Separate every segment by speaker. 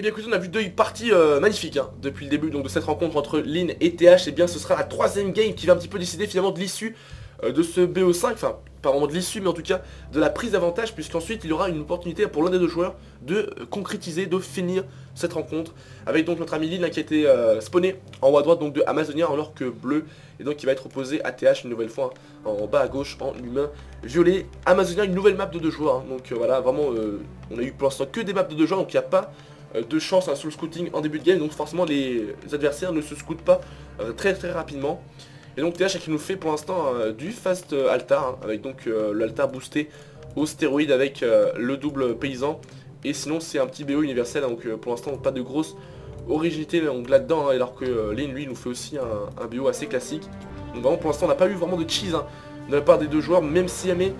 Speaker 1: Et bien écoutez, on a vu deux parties euh, magnifiques hein, depuis le début donc, de cette rencontre entre Lin et TH. Et bien ce sera la troisième game qui va un petit peu décider finalement de l'issue euh, de ce BO5. Enfin, pas vraiment de l'issue, mais en tout cas de la prise d'avantage. Puisqu'ensuite il y aura une opportunité pour l'un des deux joueurs de euh, concrétiser, de finir cette rencontre. Avec donc notre ami Lin qui a été spawné en haut à droite donc de Amazonia alors que bleu. Et donc il va être opposé à TH une nouvelle fois hein, en bas à gauche en humain violet. Amazonia une nouvelle map de deux joueurs. Hein. donc voilà, vraiment on a eu pour l'instant que des maps de deux joueurs. Donc il n'y a pas de chance hein, sur le scouting en début de game, donc forcément les adversaires ne se scoutent pas euh, très très rapidement. Et donc TH qui nous fait pour l'instant euh, du fast altar, hein, avec donc l'altar boosté au stéroïde avec le double paysan. Et sinon c'est un petit BO universel, hein, donc pour l'instant pas de grosse originalité là-dedans, alors que Lin lui nous fait aussi un, BO assez classique. Donc vraiment pour l'instant on n'a pas eu vraiment de cheese de la part des deux joueurs, même si jamais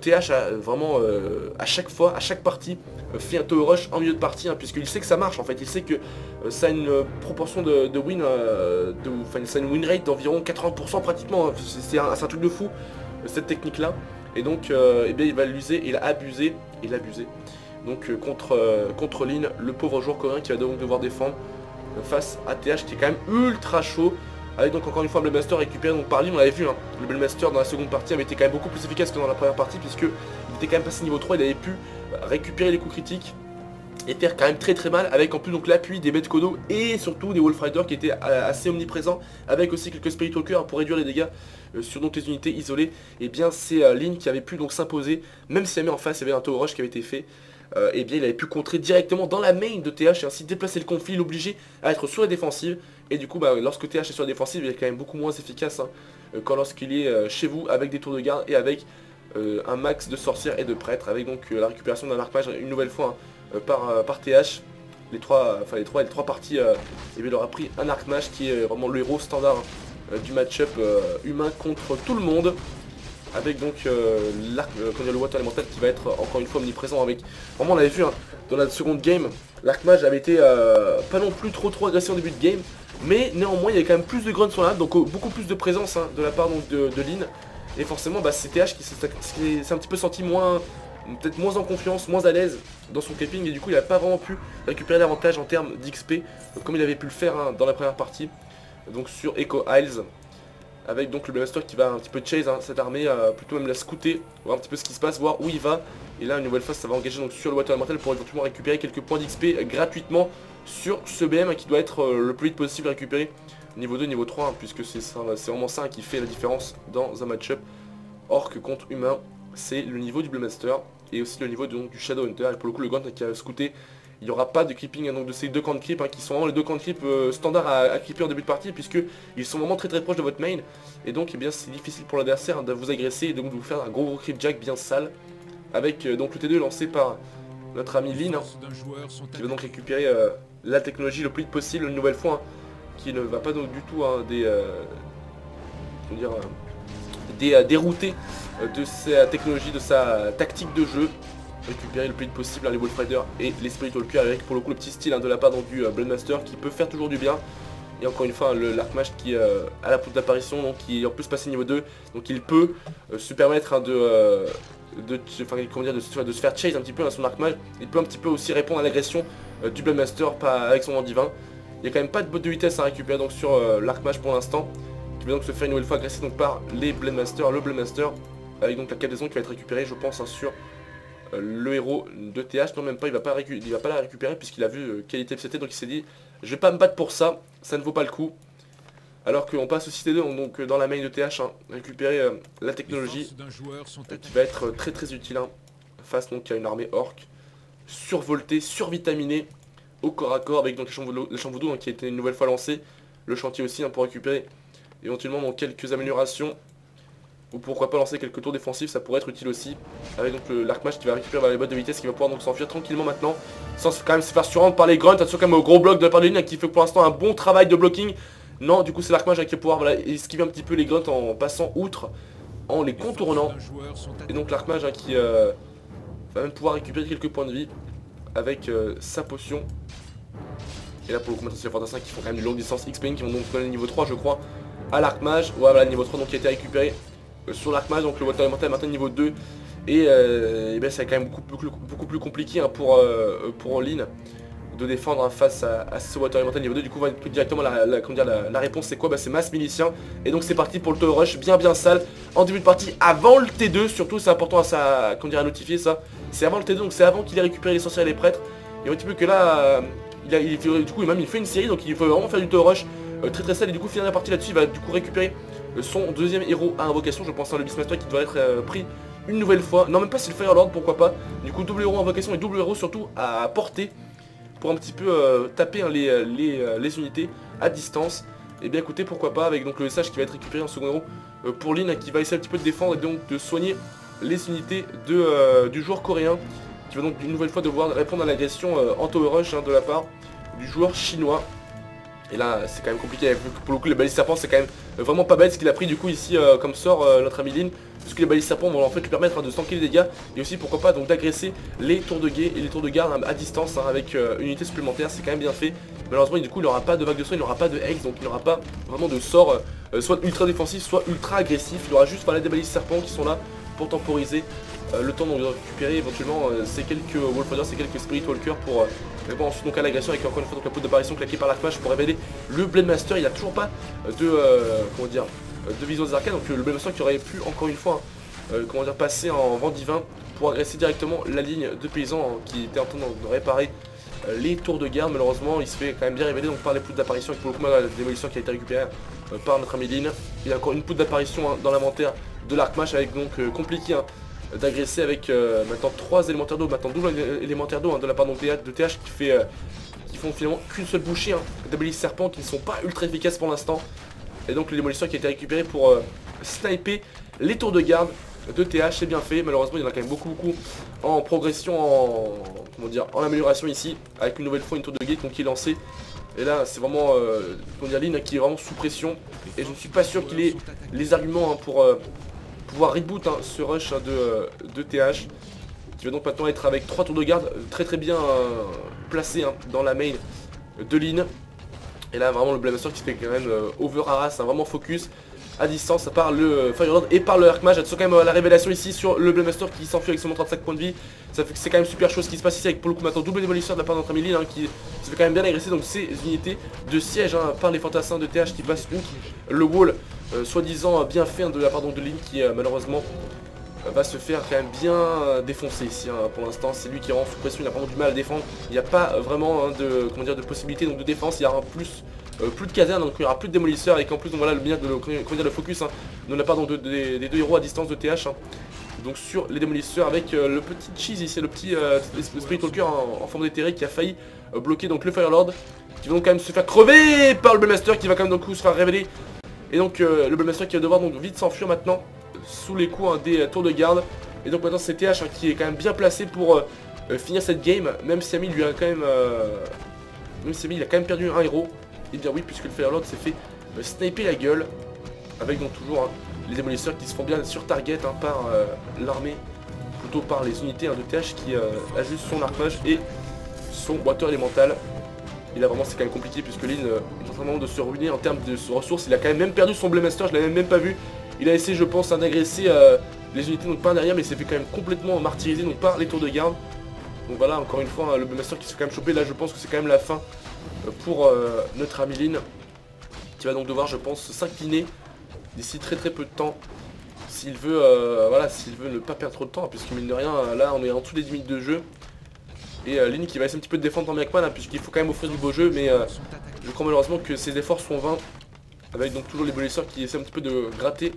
Speaker 1: TH a vraiment à chaque fois, à chaque partie, fait un tower rush en milieu de partie, hein, puisqu'il sait que ça marche en fait, il sait que euh, ça a une euh, proportion de, win, euh, de, enfin ça a une win rate d'environ 80% pratiquement, hein. c'est un, truc de fou cette technique là, et donc eh bien, il va l'user, il a abusé, il a abusé, donc contre, contre Lin, le pauvre joueur coréen qui va donc devoir défendre face à TH qui est quand même ultra chaud, avec donc encore une fois le Master récupéré donc par Lin, on l'avait vu, hein, le Master dans la seconde partie avait été quand même beaucoup plus efficace que dans la première partie, puisque il était quand même passé niveau 3, il avait pu récupérer les coups critiques et faire quand même très très mal avec en plus donc l'appui des bêtes Kodo et surtout des Wolf Riders qui étaient euh, assez omniprésents avec aussi quelques Spirit Walkers pour réduire les dégâts euh, sur donc les unités isolées. Et bien c'est euh, Link qui avait pu donc s'imposer même si jamais en face il y avait un Tower Rush qui avait été fait et bien il avait pu contrer directement dans la main de TH et ainsi déplacer le conflit, l'obliger à être sur la défensive et du coup bah, lorsque TH est sur la défensive il est quand même beaucoup moins efficace hein, quand lorsqu'il est chez vous avec des tours de garde et avec euh, un max de sorcières et de prêtres avec donc euh, la récupération d'un arc mage une nouvelle fois hein, euh, par, par TH les trois, enfin les trois, les trois parties, et il leur a pris un arc mage qui est vraiment le héros standard du match-up humain contre tout le monde. Avec donc l'arc, le water élémental qui va être encore une fois omniprésent avec. Vraiment on l'avait vu hein, dans la seconde game, l'arc mage avait été pas non plus trop trop agressif en début de game. Mais néanmoins il y avait quand même plus de grunts sur la donc beaucoup plus de présence de la part donc, de, de Lynn. Et forcément, bah, c'est TH qui s'est un petit peu senti moins, peut-être moins en confiance, moins à l'aise dans son caping et du coup il n'a pas vraiment pu récupérer l'avantage en termes d'XP comme il avait pu le faire hein, dans la première partie. Donc sur Echo Isles avec donc le Blaster qui va un petit peu chase hein, cette armée, euh, plutôt même la scouter, voir un petit peu ce qui se passe, voir où il va et là une nouvelle fois ça va engager donc sur le Water Immortal pour éventuellement récupérer quelques points d'XP gratuitement sur ce BM qui doit être euh, le plus vite possible récupéré niveau 2, niveau 3, hein, puisque c'est vraiment ça qui fait la différence dans un match-up. Or que contre humain, c'est le niveau du Master et aussi le niveau du Shadow Hunter. Et pour le coup, le Grunt qui a scouté, il n'y aura pas de creeping hein, donc de ces deux camps de creep hein, qui sont vraiment les deux camps de creep euh, standards à, à, creeper en début de partie puisque ils sont vraiment très très proches de votre main et donc eh bien c'est difficile pour l'adversaire de vous agresser et donc de vous faire un gros gros creep jack bien sale avec euh, donc le T2 lancé par notre ami Lin qui va donc récupérer euh, la technologie le plus vite possible une nouvelle fois qui ne va pas donc du tout hein, des, euh, dire, euh, des, euh, dérouter de sa technologie, de sa tactique de jeu. Récupérer le plus vite possible hein, les Wolfrider et les Spirit Walker avec pour le coup le petit style hein, de la part donc, du Bloodmaster qui peut faire toujours du bien. Et encore une fois le Larkmash qui a la poutre d'apparition donc qui en plus passé niveau 2 donc il peut se permettre de, de, comment dire, de, se faire chase un petit peu à son Archmage il peut un petit peu aussi répondre à l'agression du Bloodmaster avec son divin il n'y a quand même pas de botte de vitesse à récupérer donc sur euh, l'arc pour l'instant. Qui va donc se faire une nouvelle fois agresser donc par les Master, le Master, avec donc la cadaison qui va être récupérée je pense hein, sur euh, le héros de TH. Non même pas, il va pas, il va pas la récupérer puisqu'il a vu euh, qualité FCT donc il s'est dit je vais pas me battre pour ça, ça ne vaut pas le coup. Alors qu'on passe au Cité 2, donc dans la main de TH, hein, récupérer la technologie qui va être très très utile hein, face donc à une armée orc survoltée, survitaminée au corps à corps avec donc le champ voodoo, qui a été une nouvelle fois lancé. Le chantier aussi hein, pour récupérer éventuellement donc, quelques améliorations. Ou pourquoi pas lancer quelques tours défensifs, ça pourrait être utile aussi. Avec donc l'arc qui va récupérer vers les bottes de vitesse qui va pouvoir donc s'enfuir tranquillement maintenant. Sans quand même se faire surrendre par les grunts. Attention quand même au gros bloc de la part de ligne qui fait pour l'instant un bon travail de blocking. Non, du coup c'est l'arc qui va pouvoir voilà, esquiver un petit peu les grunts en passant outre, en les contournant. Et donc l'arc hein, qui euh, va même pouvoir récupérer quelques points de vie avec euh, sa potion. Et là pour le coup maintenant c'est les fantassins qui font quand même une longue distance x qui vont donc donner le niveau 3 je crois à l'arc mage. Voilà le niveau 3 donc qui a été récupéré euh, sur l'arc mage donc le water élémentaire maintenant niveau 2. Et, ben, c'est quand même beaucoup, beaucoup, plus compliqué hein, pour, pour Lynn de défendre face à, ce water elemental niveau 2 du coup va directement la, la, réponse c'est quoi? Bah, c'est masse milicien. Et donc c'est parti pour le tour rush bien bien sale. En début de partie avant le T2 surtout c'est important à, ça, à notifier ça. C'est avant le T2 donc c'est avant qu'il ait récupéré les sorcières et les prêtres. Et un petit peu que là euh, il il, du coup même il fait une série donc il faut vraiment faire du tour rush euh, très très sale. Et du coup finir la partie là-dessus il va du coup récupérer euh, son deuxième héros à invocation. Je pense à le Beastmaster qui doit être pris une nouvelle fois. Non même pas si le Firelord pourquoi pas. Du coup double héros invocation et double héros surtout à portée pour un petit peu euh, taper hein, les, euh, euh, les, unités à distance. Et eh bien écoutez, pourquoi pas, avec donc le SH qui va être récupéré en second héros pour Lin, qui va essayer un petit peu de défendre et donc de soigner les unités de, du joueur coréen, qui va donc une nouvelle fois devoir répondre à l'agression en tower rush hein, de la part du joueur chinois. Et là, c'est quand même compliqué. Pour le coup, les balises serpents, c'est quand même vraiment pas bête ce qu'il a pris du coup ici comme sort notre ami. Parce que les balises serpents vont en fait lui permettre de stanker les dégâts et aussi pourquoi pas donc d'agresser les tours de guet et les tours de garde à distance hein, avec euh, une unité supplémentaire, c'est quand même bien fait. Malheureusement du coup il n'aura pas de vague de soin, il n'aura pas de hex, donc il n'aura pas vraiment de sort euh, soit ultra défensif, soit ultra agressif. Il aura juste voilà, des balises serpents qui sont là pour temporiser euh, le temps de récupérer éventuellement ces quelques Wolf ces quelques Spirit Walker pour répondre ensuite donc à l'agression avec encore une fois donc la poudre d'apparition claquée par l'Archmage pour révéler le Blade Master. Il a toujours pas de comment dire euh, de vision des arcades, donc euh, le Blade qui aurait pu encore une fois hein, euh, comment dire, passer en vent divin pour agresser directement la ligne de paysans hein, qui était en train de réparer les tours de garde malheureusement il se fait quand même bien révéler donc par les poudres d'apparition avec pour le coup la démolition qui a été récupérée par notre ami. Il y a encore une poudre d'apparition hein, dans l'inventaire de l'Arkmash avec donc compliqué d'agresser avec maintenant trois élémentaires d'eau, maintenant double élémentaire d'eau de la part de TH qui fait qui font finalement qu'une seule bouchée, des balises serpents qui ne sont pas ultra efficaces pour l'instant. Et donc le démolisseur qui a été récupéré pour euh, sniper les tours de garde de TH, c'est bien fait. Malheureusement, il y en a quand même beaucoup, beaucoup en progression, en, comment dire, en amélioration ici, avec une nouvelle fois une tour de gate qui est lancée. Et là, c'est vraiment, euh, comment Lynn qui est vraiment sous pression. Et je ne suis pas sûr qu'il ait les arguments hein, pour euh, pouvoir reboot hein, ce rush hein, de, de, TH. Qui va donc maintenant être avec trois tours de garde très très bien placés dans la main de Lynn. Et là vraiment le Blamaster qui fait quand même euh, over harass, hein, vraiment focus à distance par le euh, Firelord et par le Archmage. Attention quand même à la révélation ici sur le Blamaster qui s'enfuit avec son 35 points de vie. Ça fait que c'est quand même super chose qui se passe ici avec pour le coup maintenant double démolisseur de la part de hein, qui se fait quand même bien agresser donc ces unités de siège hein, par les fantassins de TH qui donc le wall euh, soi-disant bien fait de la part de Lynn qui malheureusement va se faire quand même bien défoncer ici hein, pour l'instant. C'est lui qui rend sous pression, il a vraiment du mal à défendre. Il n'y a pas vraiment hein, de, comment dire, de possibilité donc, de défense, il y aura plus, euh, plus de casernes, donc il n'y aura plus de démolisseurs et qu'en plus voilà le bien de comment dire, le focus hein, de la part des deux héros à distance de TH. Donc sur les démolisseurs avec euh, le petit cheese ici, le petit euh, Spirit en, forme d'éthéré qui a failli bloquer donc le Firelord qui va donc quand même se faire crever par le Bullmaster qui va quand même donc se faire révéler et donc le Bullmaster qui va devoir donc vite s'enfuir maintenant sous les coups des tours de garde. Et donc maintenant c'est TH hein, qui est quand même bien placé pour euh, euh, finir cette game, même si Ami lui a quand même... Euh, même il a quand même perdu un héros. Et bien oui, puisque le Firelord s'est fait sniper la gueule, avec donc toujours hein, les démolisseurs qui se font bien sur target hein, par l'armée, plutôt par les unités de TH qui ajustent son armage et son water élémental. Et là vraiment c'est quand même compliqué puisque Lynn train de se ruiner en termes de ressources. Il a quand même même perdu son Master, je l'avais même pas vu. Il a essayé, je pense, d'agresser euh, les unités donc par derrière, mais il s'est fait quand même complètement martyriser donc par les tours de garde. Donc voilà, encore une fois, hein, le Master qui s'est quand même chopé. Là, je pense que c'est quand même la fin euh, pour euh, notre ami qui va donc devoir, je pense, s'incliner d'ici très très peu de temps. S'il veut, voilà, s'il veut ne pas perdre trop de temps, puisque mine de rien, là, on est en dessous des 10 minutes de jeu. Et Lynn qui va essayer un petit peu de défendre en Miakman, puisqu'il faut quand même offrir du beau jeu, mais je crois malheureusement que ses efforts sont vains avec donc toujours les bolisseurs qui essaient un petit peu de gratter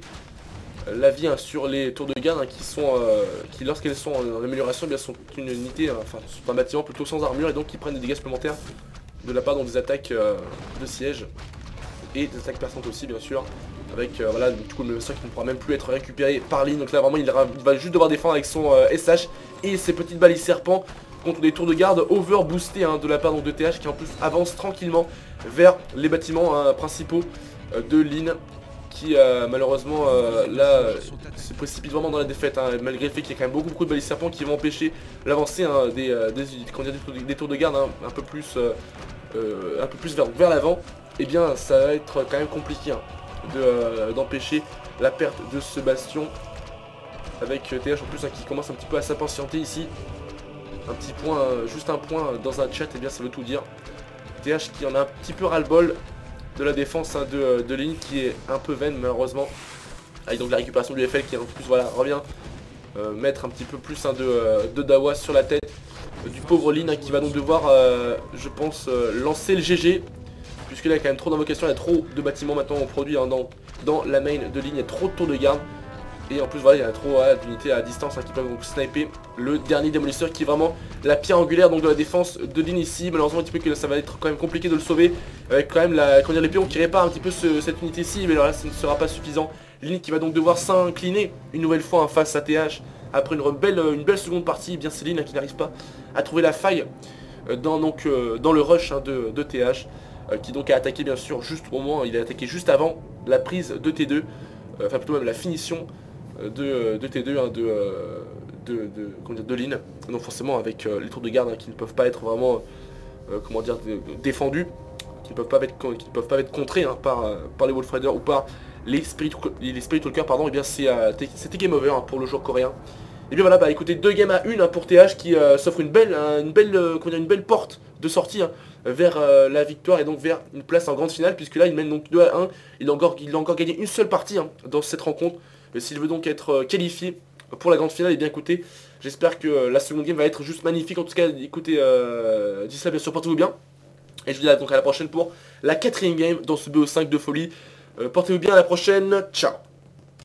Speaker 1: euh, la vie hein, sur les tours de garde hein, qui sont euh, qui lorsqu'elles sont en amélioration eh sont une unité hein, enfin un bâtiment plutôt sans armure et donc qui prennent des dégâts supplémentaires de la part dans des attaques euh, de siège et des attaques perçantes aussi bien sûr avec voilà du coup le qui ne pourra même plus être récupéré par ligne donc là vraiment il, va juste devoir défendre avec son SH et ses petites balises serpents contre des tours de garde over boostés de la part de TH qui en plus avance tranquillement vers les bâtiments principaux euh, de Lynn qui euh, malheureusement euh, là se précipite vraiment dans la défaite hein, malgré le fait qu'il y a quand même beaucoup, beaucoup de balises serpents qui vont empêcher l'avancée hein, des, des, tours de garde hein, un peu plus un peu plus vers, vers l'avant. Et eh bien ça va être quand même compliqué d'empêcher la perte de ce bastion avec TH en plus qui commence un petit peu à s'impatienter ici un petit point, juste un point dans un chat, et eh bien ça veut tout dire. TH qui en a un petit peu ras-le-bol de la défense hein, de, de ligne qui est un peu vaine malheureusement. Avec donc la récupération du FL qui en plus voilà revient euh, mettre un petit peu plus hein, de, de, Dawa sur la tête du pauvre Lin hein, qui va donc devoir je pense lancer le GG puisque là il y a quand même trop d'invocations, il y a trop de bâtiments maintenant on produit dans, dans la main de ligne, il y a trop de tours de garde. Et en plus voilà il y a trop d'unités à distance hein, qui peuvent donc sniper le dernier démolisseur qui est vraiment la pierre angulaire donc de la défense de ligne ici. Malheureusement un petit peu que ça va être quand même compliqué de le sauver avec quand même la, comment dire, les pions qui réparent un petit peu cette unité ici mais là ça ne sera pas suffisant. Ligne qui va donc devoir s'incliner une nouvelle fois en face à TH après une belle, une belle seconde partie. Eh bien c'est Ligne qui n'arrive pas à trouver la faille euh, dans, donc, euh, dans le rush hein, de, de, TH euh, qui donc a attaqué bien sûr juste au moment, il a attaqué juste avant la prise de T2 enfin plutôt même la finition de, T2 hein, de, de, de, de Lynn. Donc forcément avec euh, les tours de garde hein, qui ne peuvent pas être vraiment euh, comment dire défendus, qui ne peuvent pas être, qui ne peuvent pas être contrés hein, par, euh, par les Wolf Riders ou par les Spirit, les Spirit Walkers, pardon, et eh bien game over pour le joueur coréen. Et bien voilà, bah écoutez, deux games à une pour TH qui s'offre une belle, une, belle, dire, une belle porte de sortie vers la victoire et donc vers une place en grande finale puisque là il mène donc 2 à 1. Il a encore, il a encore gagné une seule partie dans cette rencontre. S'il veut donc être qualifié pour la grande finale, et eh bien écoutez, j'espère que euh, la seconde game va être juste magnifique. En tout cas, écoutez, euh, d'ici là, bien sûr, portez-vous bien. Et je vous dis donc à la prochaine pour la quatrième game dans ce BO5 de folie. Euh, portez-vous bien, à la prochaine, ciao